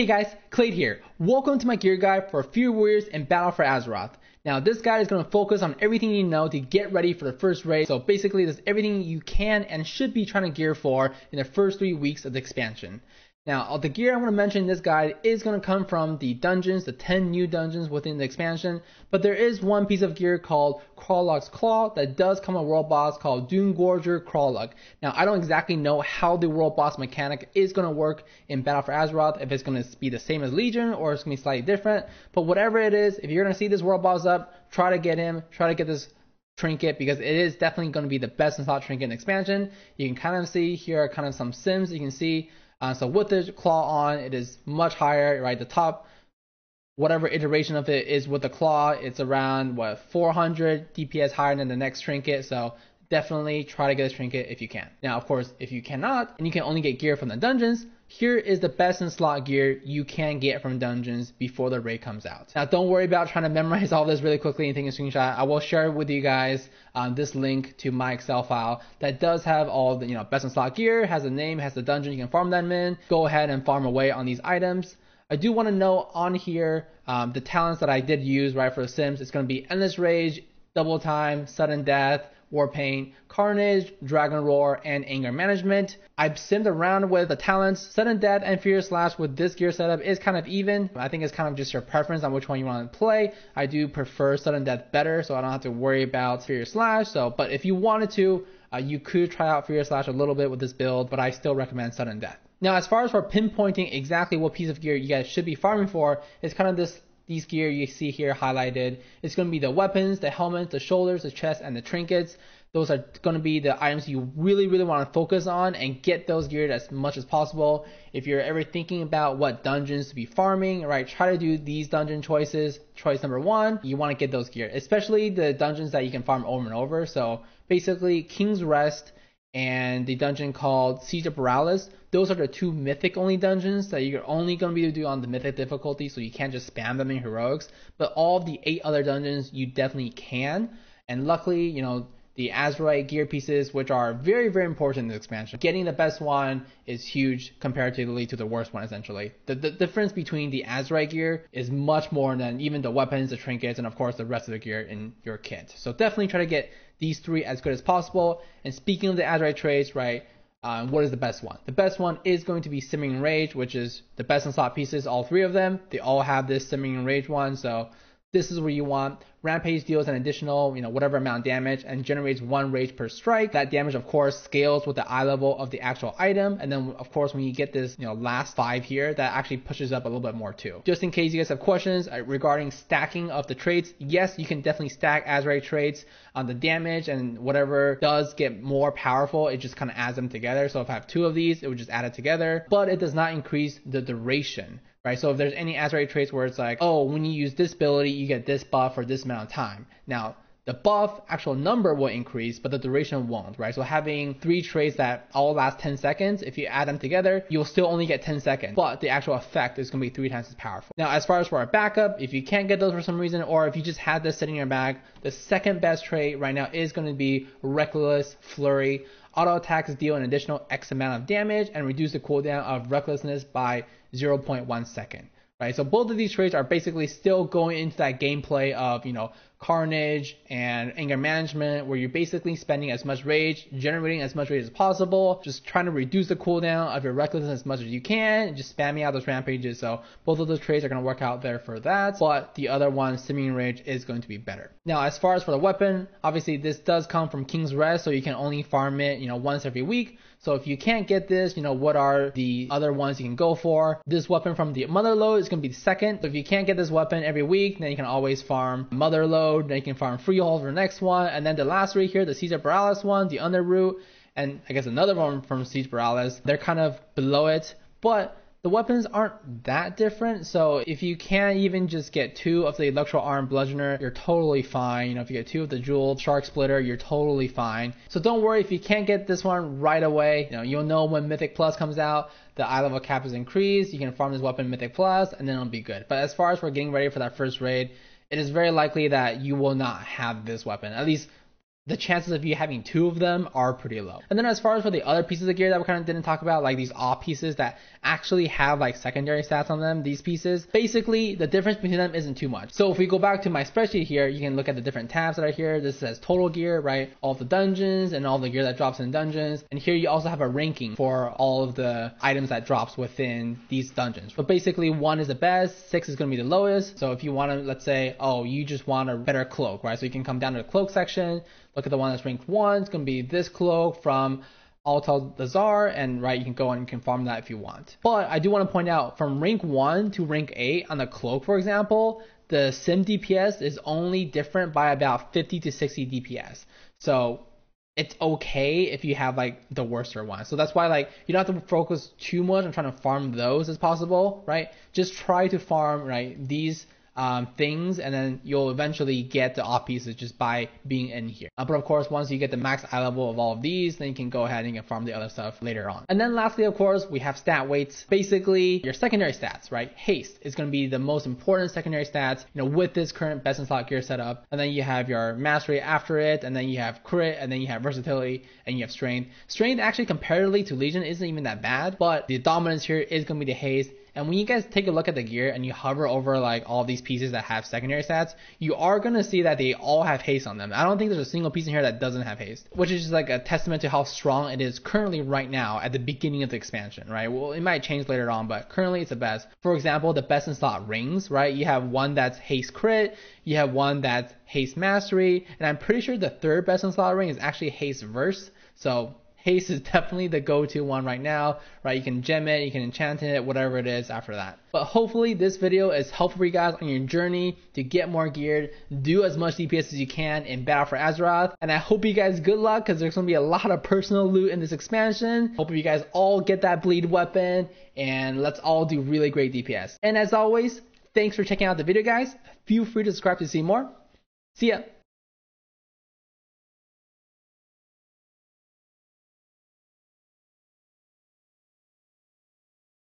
Hey guys, Kelade here. Welcome to my gear guide for Fury Warriors and Battle for Azeroth. Now this guide is going to focus on everything you know to get ready for the first raid. So basically there's everything you can and should be trying to gear for in the first three weeks of the expansion. Now, uh, the gear I want to mention in this guide is going to come from the dungeons, the 10 new dungeons within the expansion, but there is one piece of gear called Kraulok's Claw that does come a world boss called Dunegorger Kraulok. Now, I don't exactly know how the world boss mechanic is going to work in Battle for Azeroth, if it's going to be the same as Legion or it's going to be slightly different, but whatever it is, if you're going to see this world boss up, try to get him, try to get this trinket because it is definitely going to be the best in slot trinket in expansion. You can kind of see here are kind of some sims you can see uh, so with the claw on, it is much higher, right? The top, whatever iteration of it is with the claw, it's around what 400 DPS higher than the next trinket. So definitely try to get a trinket if you can. Now, of course, if you cannot and you can only get gear from the dungeons, here is the best in slot gear you can get from dungeons before the raid comes out. Now, don't worry about trying to memorize all this really quickly and taking a screenshot. I will share with you guys um, this link to my Excel file that does have all the you know best in slot gear, has a name, has the dungeon you can farm them in. Go ahead and farm away on these items. I do want to note on here um, the talents that I did use right for the Sims. It's going to be Endless Rage, Double Time, Sudden Death, War Paint, Carnage, Dragon Roar, and Anger Management. I've simmed around with the talents. Sudden Death and Furious Slash with this gear setup is kind of even. I think it's kind of just your preference on which one you want to play. I do prefer Sudden Death better, so I don't have to worry about Furious Slash. So, but if you wanted to, uh, you could try out Furious Slash a little bit with this build, but I still recommend Sudden Death. Now, as far as for pinpointing exactly what piece of gear you guys should be farming for, it's kind of this these gear you see here highlighted. It's going to be the weapons, the helmets, the shoulders, the chest, and the trinkets. Those are going to be the items you really, really want to focus on and get those geared as much as possible. If you're ever thinking about what dungeons to be farming, right, try to do these dungeon choices. Choice number one, you want to get those geared, especially the dungeons that you can farm over and over. So basically, King's Rest and the dungeon called Siege of Boralus. Those are the two mythic only dungeons that you're only going to be able to do on the mythic difficulty, so you can't just spam them in heroics. But all of the eight other dungeons you definitely can. And luckily, you know, the Azerite gear pieces, which are very, very important in the expansion. Getting the best one is huge comparatively to the worst one, essentially. The, the difference between the Azerite gear is much more than even the weapons, the trinkets, and of course the rest of the gear in your kit. So definitely try to get these three as good as possible. And speaking of the Azerite traits, right, uh, what is the best one? The best one is going to be Simmering Rage, which is the best in slot pieces, all three of them. They all have this Simmering Rage one, so this is where you want. Rampage deals an additional, you know, whatever amount damage and generates one rage per strike. That damage, of course, scales with the eye level of the actual item. And then, of course, when you get this, you know, last five here, that actually pushes up a little bit more too. Just in case you guys have questions uh, regarding stacking of the traits, yes, you can definitely stack Azerite traits on the damage and whatever does get more powerful, it just kind of adds them together. So if I have two of these, it would just add it together, but it does not increase the duration right? So if there's any Azerite traits where it's like, oh, when you use this ability, you get this buff for this amount of time. Now, the buff actual number will increase, but the duration won't, right? So having three trades that all last 10 seconds, if you add them together, you'll still only get 10 seconds, but the actual effect is going to be three times as powerful. Now, as far as for our backup, if you can't get those for some reason, or if you just had this sitting in your bag, the second best trade right now is going to be Reckless Flurry. Auto attacks deal an additional X amount of damage and reduce the cooldown of Recklessness by 0.1 second right? So both of these trades are basically still going into that gameplay of, you know, carnage and anger management where you're basically spending as much rage, generating as much rage as possible, just trying to reduce the cooldown of your recklessness as much as you can, just spamming out those rampages. So both of those trades are going to work out there for that, but the other one, simmering rage, is going to be better. Now, as far as for the weapon, obviously this does come from King's Rest, so you can only farm it, you know, once every week. So if you can't get this, you know, what are the other ones you can go for? This weapon from the Mother Lode is going to be the second. So if you can't get this weapon every week, then you can always farm Mother Lode, then you can farm Freehold for the next one, and then the last three here, the Siege of Boralus one, the Underroot, and I guess another one from Siege Boralus. They're kind of below it, but the weapons aren't that different. So if you can't even just get two of the Electro Arm Bludgeoner, you're totally fine. You know, if you get two of the Jewel Shark Splitter, you're totally fine. So don't worry if you can't get this one right away. You know, you'll know when Mythic Plus comes out, the eye level cap is increased. You can farm this weapon Mythic Plus, and then it'll be good. But as far as we're getting ready for that first raid, it is very likely that you will not have this weapon. At least the chances of you having two of them are pretty low. And then as far as for the other pieces of gear that we kind of didn't talk about, like these off pieces that actually have like secondary stats on them, these pieces, basically the difference between them isn't too much. So if we go back to my spreadsheet here, you can look at the different tabs that are here. This says total gear, right? All the dungeons and all the gear that drops in dungeons. And here you also have a ranking for all of the items that drops within these dungeons. But basically one is the best, six is going to be the lowest. So if you want to, let's say, oh, you just want a better cloak, right? So you can come down to the cloak section, Look at the one that's ranked one. It's going to be this cloak from Atal'Dazar, and right, you can go and confirm that if you want. But I do want to point out from rank 1 to rank 8 on the cloak, for example, the sim DPS is only different by about 50 to 60 DPS. So it's okay if you have like the worser one. So that's why like you don't have to focus too much on trying to farm those as possible, right? Just try to farm right these um, things, and then you'll eventually get the off pieces just by being in here. Uh, but of course, once you get the max eye level of all of these, then you can go ahead and farm the other stuff later on. And then lastly, of course, we have stat weights. Basically, your secondary stats, right? Haste is going to be the most important secondary stats, you know, with this current best in slot gear setup. And then you have your mastery after it, and then you have crit, and then you have versatility, and you have strength. Strength actually comparatively to Legion isn't even that bad, but the dominance here is going to be the haste. And when you guys take a look at the gear and you hover over like all these pieces that have secondary stats, you are gonna see that they all have haste on them. I don't think there's a single piece in here that doesn't have haste, which is just like a testament to how strong it is currently right now at the beginning of the expansion, right? Well, it might change later on, but currently it's the best. For example, the best in slot rings, right? You have one that's haste crit, you have one that's haste mastery, and I'm pretty sure the third best in slot ring is actually haste verse. So Haste is definitely the go-to one right now, right? You can gem it, you can enchant it, whatever it is after that. But hopefully this video is helpful for you guys on your journey to get more geared, do as much DPS as you can in Battle for Azeroth, and I hope you guys good luck because there's going to be a lot of personal loot in this expansion. Hope you guys all get that bleed weapon, and let's all do really great DPS. And as always, thanks for checking out the video guys. Feel free to subscribe to see more. See ya!